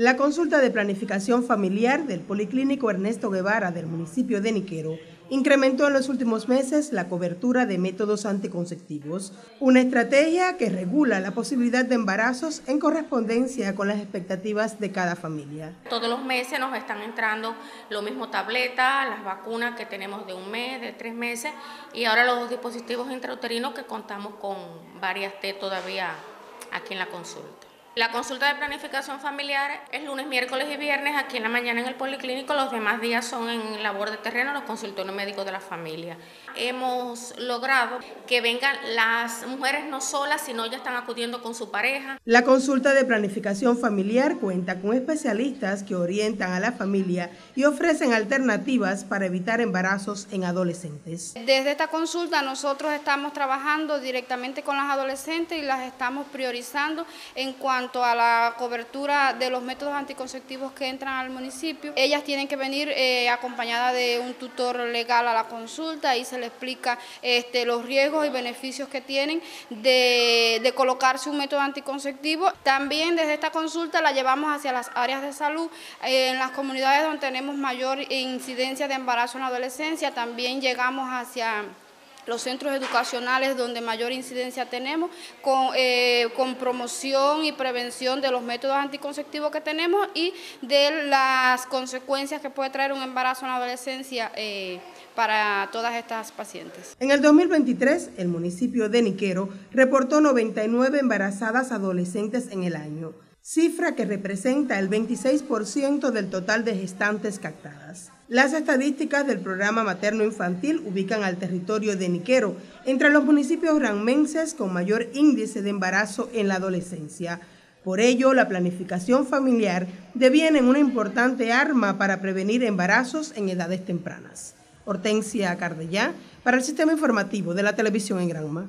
La consulta de planificación familiar del Policlínico Ernesto Guevara del municipio de Niquero incrementó en los últimos meses la cobertura de métodos anticonceptivos, una estrategia que regula la posibilidad de embarazos en correspondencia con las expectativas de cada familia. Todos los meses nos están entrando lo mismo tabletas, las vacunas que tenemos de un mes, de tres meses y ahora los dispositivos intrauterinos que contamos con varias T todavía aquí en la consulta. La consulta de planificación familiar es lunes, miércoles y viernes aquí en la mañana en el policlínico. Los demás días son en labor de terreno, los consultorios médicos de la familia. Hemos logrado que vengan las mujeres no solas, sino ya están acudiendo con su pareja. La consulta de planificación familiar cuenta con especialistas que orientan a la familia y ofrecen alternativas para evitar embarazos en adolescentes. Desde esta consulta nosotros estamos trabajando directamente con las adolescentes y las estamos priorizando en cuanto a la cobertura de los métodos anticonceptivos que entran al municipio, ellas tienen que venir eh, acompañadas de un tutor legal a la consulta y se les explica este, los riesgos y beneficios que tienen de, colocarse un método anticonceptivo. También desde esta consulta la llevamos hacia las áreas de salud, en las comunidades donde tenemos mayor incidencia de embarazo en la adolescencia, también llegamos hacia los centros educacionales donde mayor incidencia tenemos, con, eh, con promoción y prevención de los métodos anticonceptivos que tenemos y de las consecuencias que puede traer un embarazo en la adolescencia eh, para todas estas pacientes. En el 2023, el municipio de Niquero reportó 99 embarazadas adolescentes en el año, cifra que representa el 26% del total de gestantes captadas. Las estadísticas del programa materno infantil ubican al territorio de Niquero entre los municipios ranmenses con mayor índice de embarazo en la adolescencia. Por ello, la planificación familiar deviene una importante arma para prevenir embarazos en edades tempranas. Hortensia Cardellá, para el Sistema Informativo de la Televisión en Granma.